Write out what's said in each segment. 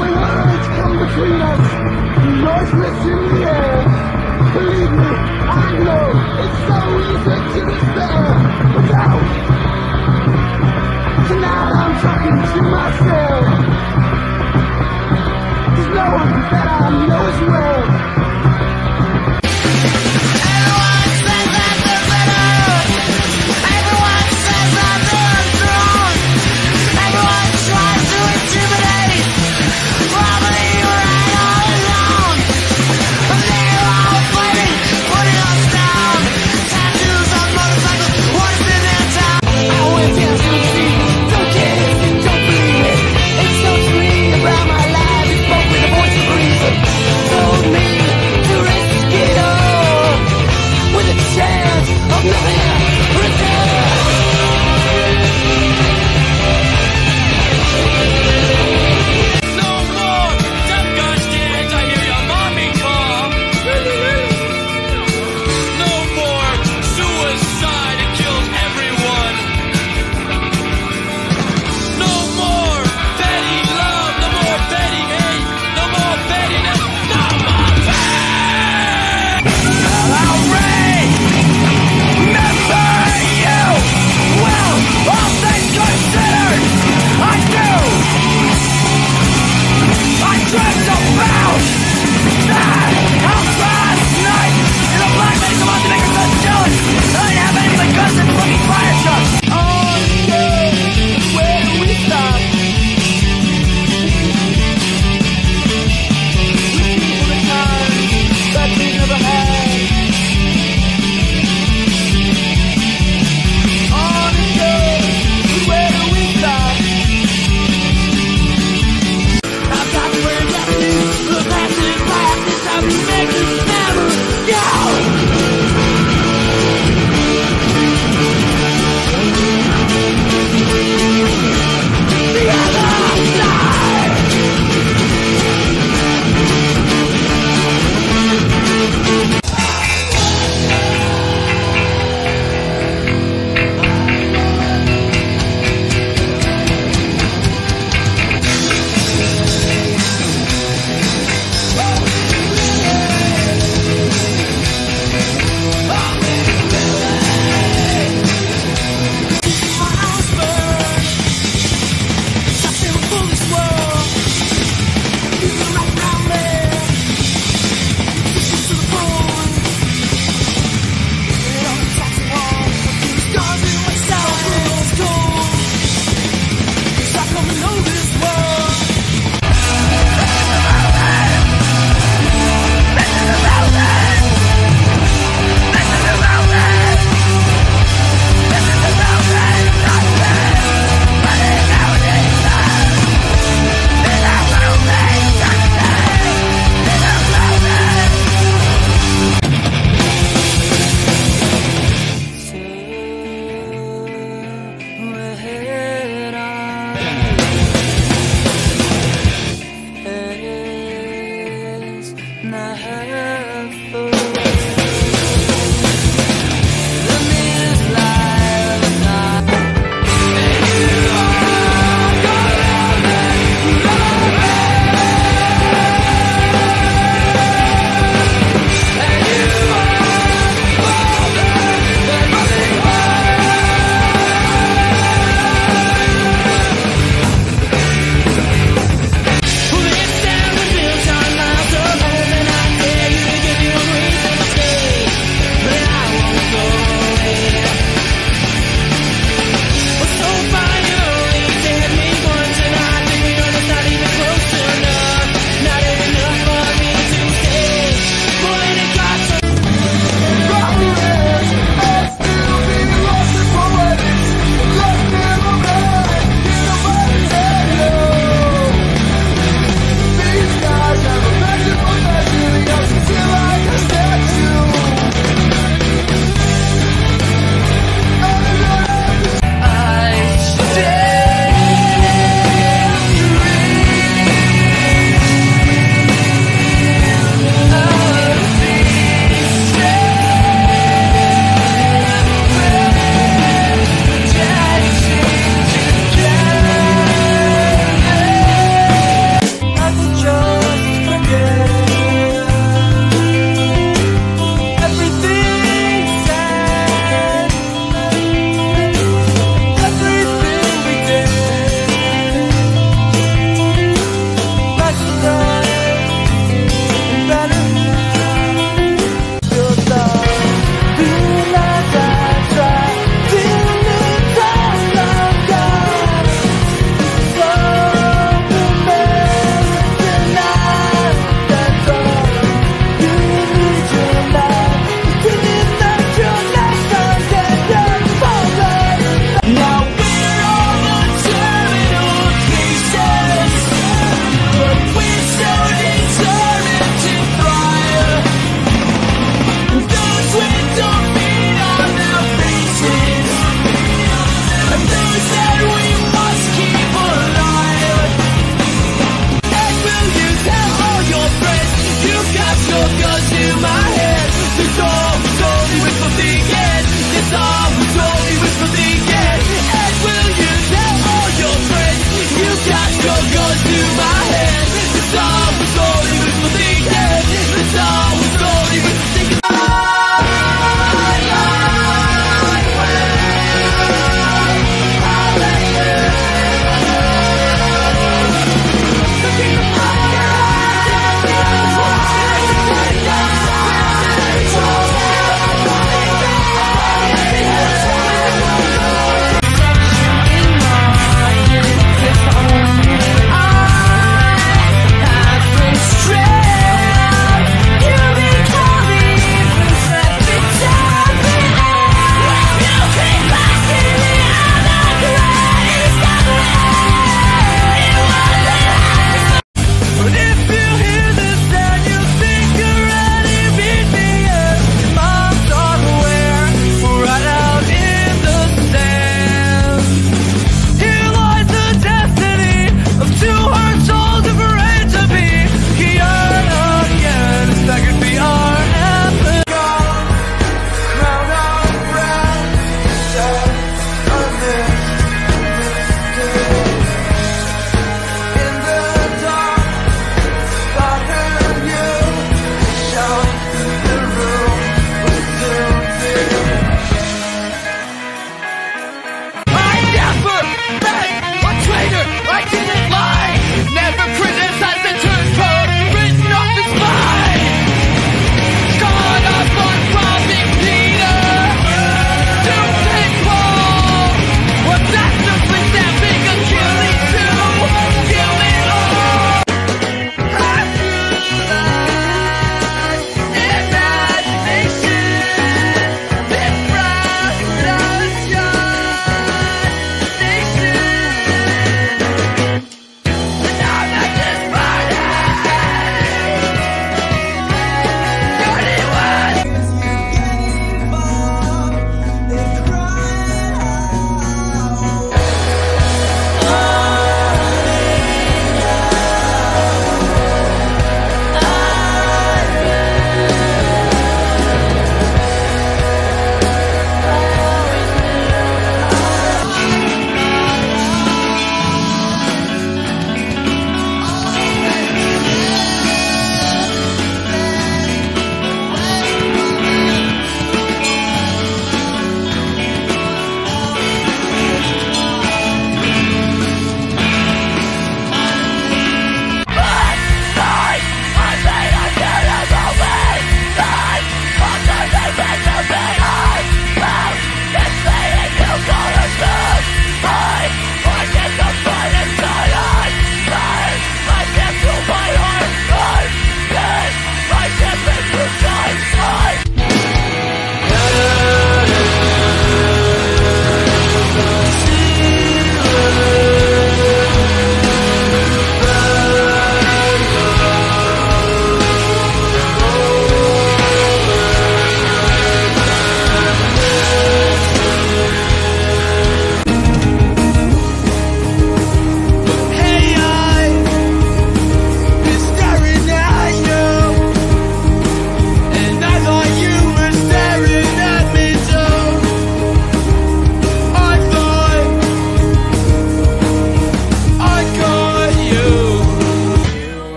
when words come between us, noiseless in the air.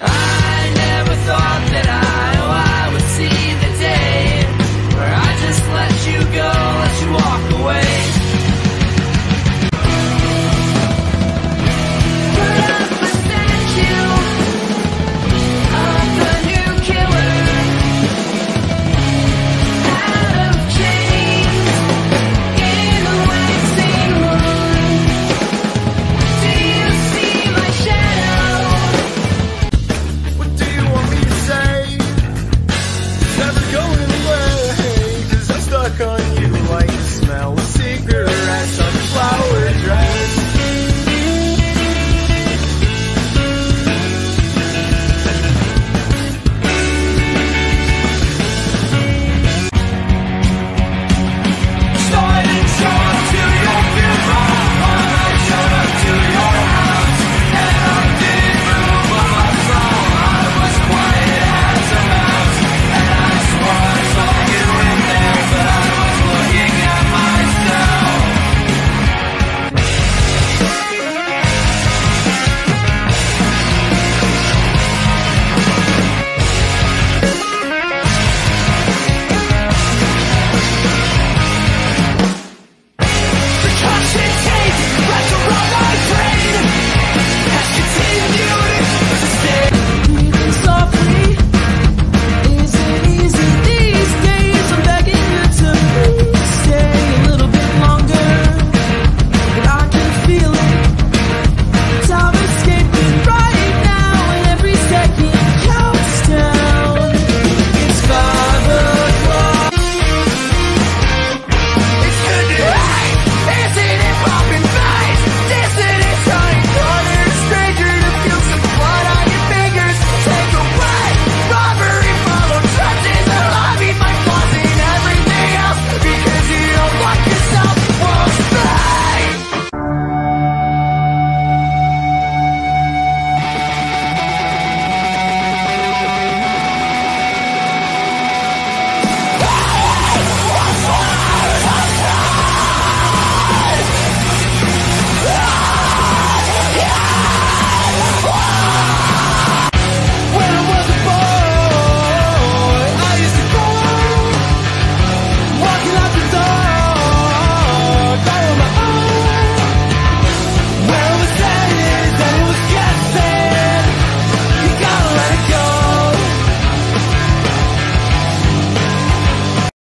I never thought that I.